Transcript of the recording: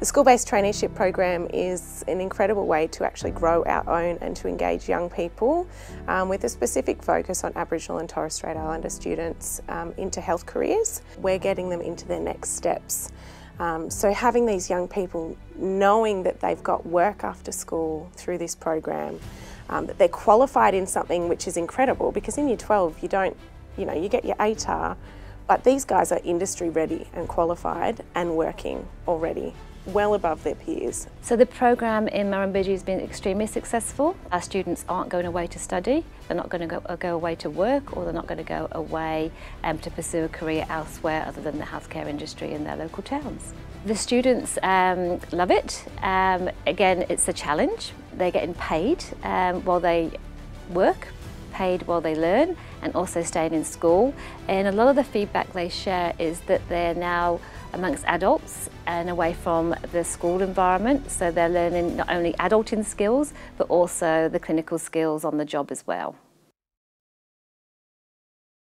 The school-based traineeship program is an incredible way to actually grow our own and to engage young people um, with a specific focus on Aboriginal and Torres Strait Islander students um, into health careers. We're getting them into their next steps. Um, so having these young people knowing that they've got work after school through this program, um, that they're qualified in something which is incredible because in year 12 you don't, you know, you get your ATAR, but these guys are industry ready and qualified and working already well above their peers. So the program in Murrumbidgee has been extremely successful. Our students aren't going away to study, they're not going to go, uh, go away to work or they're not going to go away um, to pursue a career elsewhere other than the healthcare industry in their local towns. The students um, love it. Um, again, it's a challenge. They're getting paid um, while they work, paid while they learn and also staying in school. And a lot of the feedback they share is that they're now amongst adults and away from the school environment. So they're learning not only adulting skills, but also the clinical skills on the job as well.